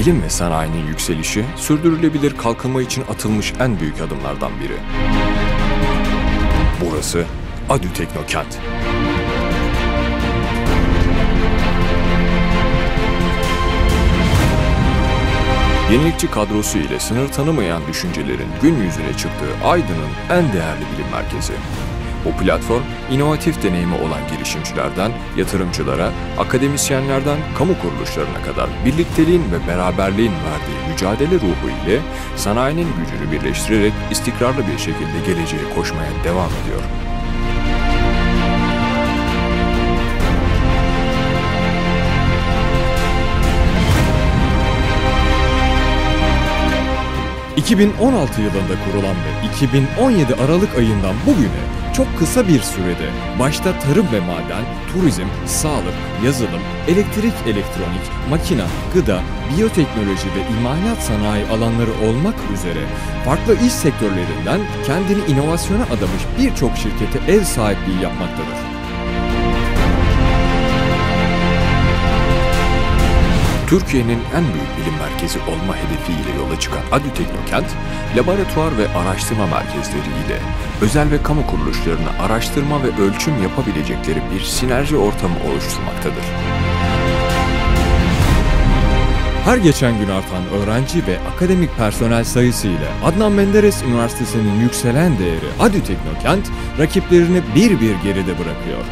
Bilim ve sanayinin yükselişi, sürdürülebilir kalkınma için atılmış en büyük adımlardan biri. Burası Adü Teknokent. Yenilikçi kadrosu ile sınır tanımayan düşüncelerin gün yüzüne çıktığı Aydın'ın en değerli bilim merkezi. Bu platform, inovatif deneyimi olan girişimcilerden yatırımcılara, akademisyenlerden kamu kuruluşlarına kadar birlikteliğin ve beraberliğin verdiği mücadele ruhu ile sanayinin gücünü birleştirerek istikrarlı bir şekilde geleceğe koşmaya devam ediyor. ...2016 yılında kurulan ve 2017 Aralık ayından bugüne çok kısa bir sürede başta tarım ve maden, turizm, sağlık, yazılım, elektrik, elektronik, makina, gıda, biyoteknoloji ve imalat sanayi alanları olmak üzere farklı iş sektörlerinden kendini inovasyona adamış birçok şirkete ev sahipliği yapmaktadır. Türkiye'nin en büyük bilim merkezi olma hedefiyle yola çıkan ADÜ Teknokent, laboratuvar ve araştırma merkezleriyle özel ve kamu kuruluşlarına araştırma ve ölçüm yapabilecekleri bir sinerji ortamı oluşturmaktadır. Her geçen gün artan öğrenci ve akademik personel sayısıyla Adnan Menderes Üniversitesi'nin yükselen değeri ADÜ Teknokent rakiplerini bir bir geride bırakıyor.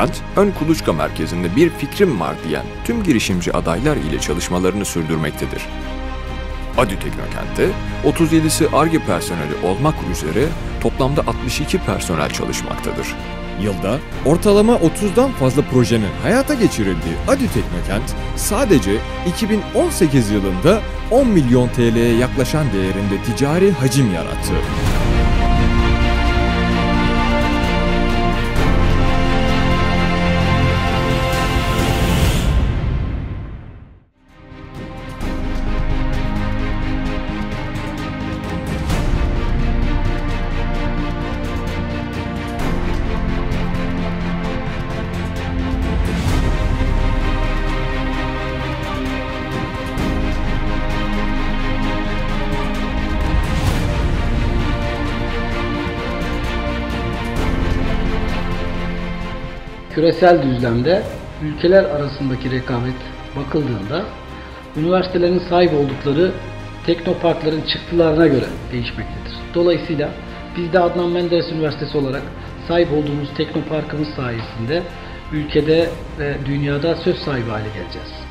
Teknokent, ön kuluçka merkezinde bir fikrim var diyen tüm girişimci adaylar ile çalışmalarını sürdürmektedir. Adü Teknokent'te 37'si ARGE personeli olmak üzere toplamda 62 personel çalışmaktadır. Yılda ortalama 30'dan fazla projenin hayata geçirildiği Adü Teknokent sadece 2018 yılında 10 milyon TL'ye yaklaşan değerinde ticari hacim yarattı. Küresel düzlemde ülkeler arasındaki rekabet bakıldığında üniversitelerin sahip oldukları teknoparkların çıktılarına göre değişmektedir. Dolayısıyla biz de Adnan Menderes Üniversitesi olarak sahip olduğumuz teknoparkımız sayesinde ülkede ve dünyada söz sahibi hale geleceğiz.